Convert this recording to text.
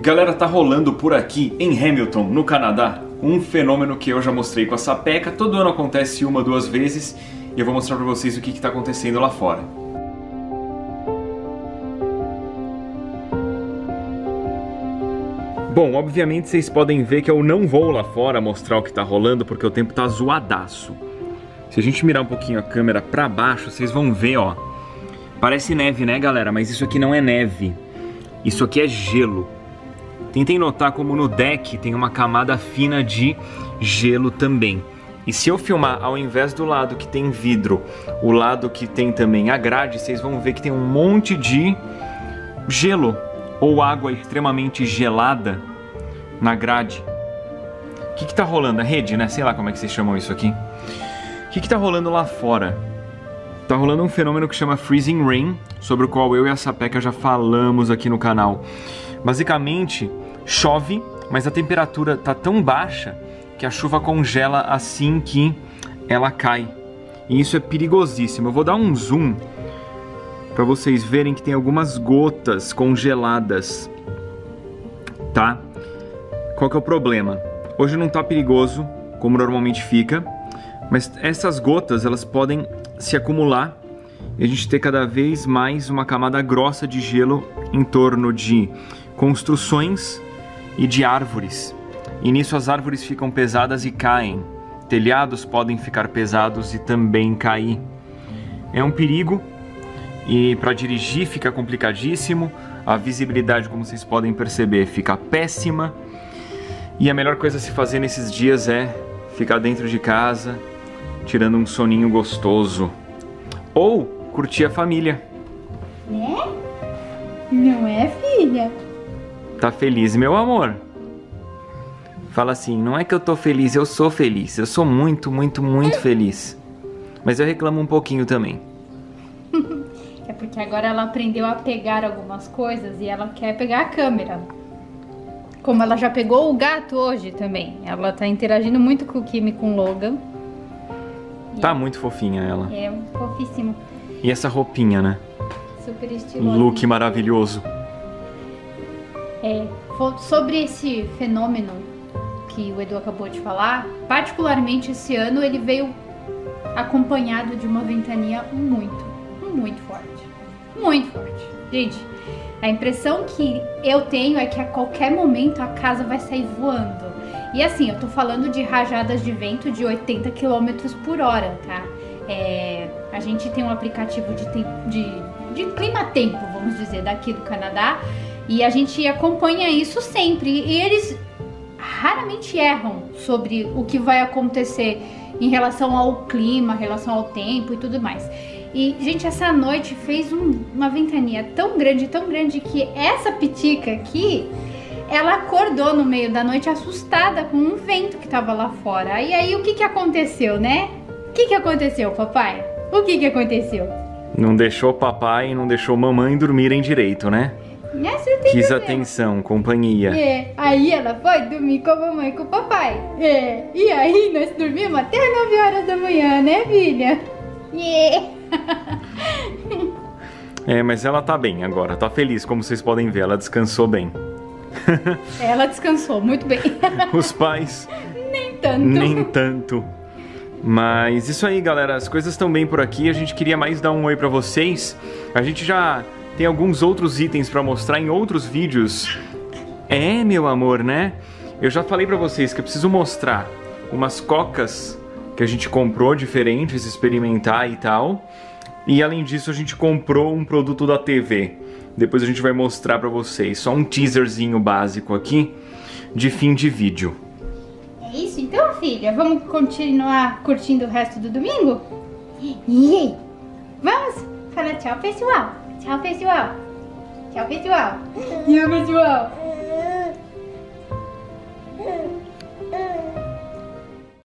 Galera, tá rolando por aqui em Hamilton, no Canadá, um fenômeno que eu já mostrei com a sapeca. Todo ano acontece uma, duas vezes e eu vou mostrar pra vocês o que está acontecendo lá fora. Bom, obviamente vocês podem ver que eu não vou lá fora mostrar o que tá rolando porque o tempo tá zoadaço. Se a gente mirar um pouquinho a câmera pra baixo, vocês vão ver, ó. Parece neve, né, galera? Mas isso aqui não é neve. Isso aqui é gelo. Tentem notar como no deck tem uma camada fina de gelo também. E se eu filmar ao invés do lado que tem vidro, o lado que tem também a grade, vocês vão ver que tem um monte de gelo ou água extremamente gelada na grade. O que, que tá rolando? A rede, né? Sei lá como é que vocês chamam isso aqui. O que, que tá rolando lá fora? Tá rolando um fenômeno que chama Freezing Rain, sobre o qual eu e a Sapeca já falamos aqui no canal. Basicamente, chove, mas a temperatura tá tão baixa que a chuva congela assim que ela cai. E isso é perigosíssimo. Eu vou dar um zoom para vocês verem que tem algumas gotas congeladas, tá? Qual que é o problema? Hoje não tá perigoso, como normalmente fica, mas essas gotas elas podem se acumular e a gente ter cada vez mais uma camada grossa de gelo em torno de construções e de árvores. E nisso as árvores ficam pesadas e caem. Telhados podem ficar pesados e também cair. É um perigo e para dirigir fica complicadíssimo. A visibilidade, como vocês podem perceber, fica péssima. E a melhor coisa a se fazer nesses dias é ficar dentro de casa, tirando um soninho gostoso. Ou curtir a família. Né? Não é, filha? Tá feliz, meu amor? Fala assim, não é que eu tô feliz, eu sou feliz. Eu sou muito, muito, muito feliz. Mas eu reclamo um pouquinho também. É porque agora ela aprendeu a pegar algumas coisas e ela quer pegar a câmera. Como ela já pegou o gato hoje também. Ela tá interagindo muito com o Kimi com o Logan. Tá muito fofinha ela. É, fofíssimo. E essa roupinha, né? Super estiloso. Look maravilhoso. É, sobre esse fenômeno que o Edu acabou de falar, particularmente esse ano ele veio acompanhado de uma ventania muito, muito forte. Muito forte. Gente, a impressão que eu tenho é que a qualquer momento a casa vai sair voando. E assim, eu tô falando de rajadas de vento de 80 km por hora, tá? É, a gente tem um aplicativo de, de, de clima-tempo, vamos dizer, daqui do Canadá, e a gente acompanha isso sempre. E eles raramente erram sobre o que vai acontecer em relação ao clima, relação ao tempo e tudo mais. E, gente, essa noite fez um, uma ventania tão grande, tão grande que essa pitica aqui, ela acordou no meio da noite assustada com um vento que tava lá fora. E aí, o que que aconteceu, né? O que que aconteceu, papai? O que que aconteceu? Não deixou papai e não deixou mamãe dormirem direito, né? Quis atenção, companhia. É, aí ela foi dormir com a mamãe e com o papai. É, e aí nós dormimos até 9 horas da manhã, né, filha? Yeah. é, mas ela tá bem agora, tá feliz, como vocês podem ver, ela descansou bem. ela descansou muito bem. Os pais. Nem tanto. Nem tanto. Mas isso aí, galera, as coisas estão bem por aqui. A gente queria mais dar um oi para vocês. A gente já tem alguns outros itens para mostrar em outros vídeos. É, meu amor, né? Eu já falei para vocês que eu preciso mostrar umas cocas que a gente comprou diferentes, experimentar e tal. E além disso, a gente comprou um produto da TV. Depois a gente vai mostrar para vocês, só um teaserzinho básico aqui de fim de vídeo. É isso então, filha? Vamos continuar curtindo o resto do domingo? E vamos falar tchau, pessoal. Tchau, pessoal. Tchau, pessoal. Tchau, pessoal.